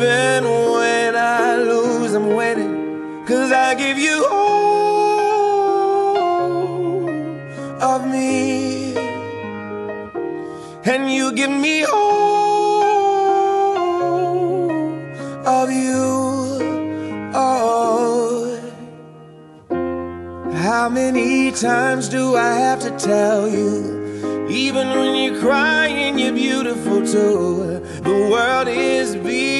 Even when I lose, I'm winning. Cause I give you all of me. And you give me all of you. Oh. How many times do I have to tell you? Even when you're crying, you're beautiful too. The world is beating